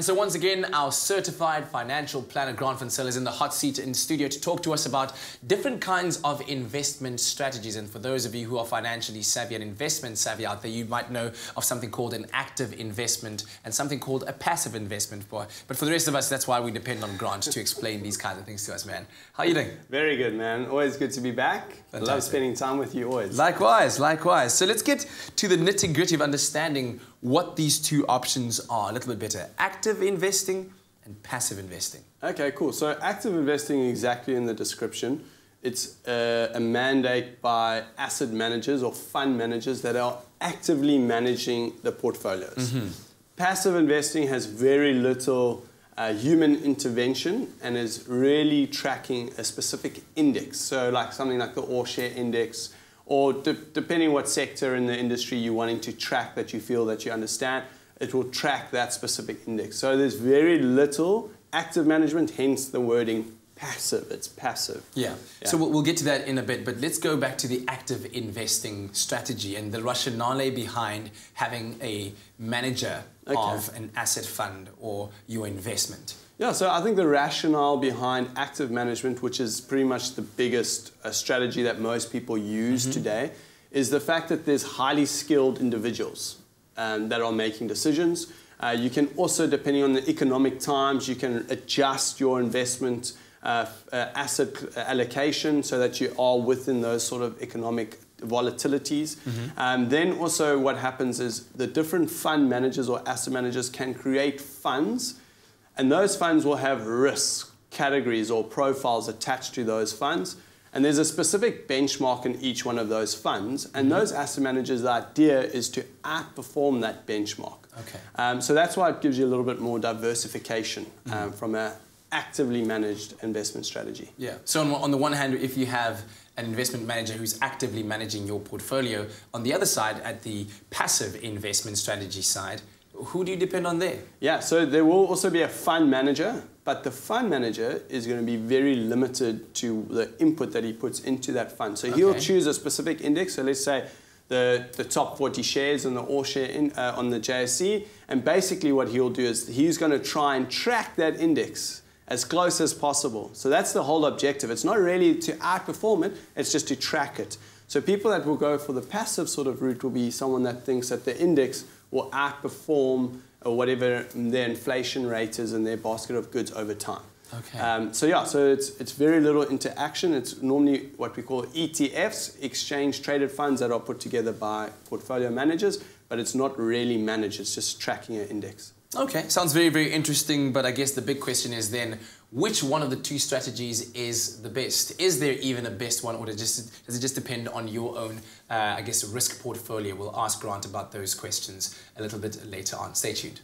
And so once again, our certified financial planner Grant Van is in the hot seat in studio to talk to us about different kinds of investment strategies. And for those of you who are financially savvy and investment savvy out there, you might know of something called an active investment and something called a passive investment. But for the rest of us, that's why we depend on Grant to explain these kinds of things to us, man. How are you doing? Very good, man. Always good to be back. Fantastic. Love spending time with you always. Likewise, likewise. So let's get to the nitty gritty of understanding what these two options are a little bit better active investing and passive investing. Okay, cool. So, active investing, exactly in the description, it's a, a mandate by asset managers or fund managers that are actively managing the portfolios. Mm-hmm. Passive investing has very little uh, human intervention and is really tracking a specific index. So, like something like the All Share Index or de depending what sector in the industry you're wanting to track that you feel that you understand, it will track that specific index. So there's very little active management, hence the wording passive. It's passive. Yeah. yeah. So we'll, get to that in a bit, but let's go back to the active investing strategy and the rationale behind having a manager okay. of an asset fund or your investment. Yeah, so I think the rationale behind active management, which is pretty much the biggest uh, strategy that most people use mm-hmm. today, is the fact that there's highly skilled individuals um, that are making decisions. Uh, you can also, depending on the economic times, you can adjust your investment uh, uh, asset allocation so that you are within those sort of economic volatilities. Mm-hmm. Um, then also what happens is the different fund managers or asset managers can create funds and those funds will have risk categories or profiles attached to those funds. And there's a specific benchmark in each one of those funds. And mm-hmm. those asset managers, the idea is to outperform that benchmark. Okay. Um, so that's why it gives you a little bit more diversification um, mm-hmm. from an actively managed investment strategy. Yeah. So on, on the one hand, if you have an investment manager who's actively managing your portfolio, on the other side, at the passive investment strategy side, who do you depend on there? Yeah, so there will also be a fund manager, but the fund manager is going to be very limited to the input that he puts into that fund. So he'll choose a specific index. So let's say the, the top 40 shares on the all share in, uh, on the JSE, and basically what he'll do is he's going to try and track that index as close as possible. So that's the whole objective. It's not really to outperform it, it's just to track it. So people that will go for the passive sort of route will be someone that thinks that the index will outperform or whatever their inflation rate is in their basket of goods over time. Okay. Um, so yeah, so it's it's very little interaction. It's normally what we call ETFs, exchange traded funds that are put together by portfolio managers, but it's not really managed. It's just tracking an index. Okay, sounds very very interesting. But I guess the big question is then, which one of the two strategies is the best? Is there even a best one, or does it just, does it just depend on your own, uh, I guess, risk portfolio? We'll ask Grant about those questions a little bit later on. Stay tuned.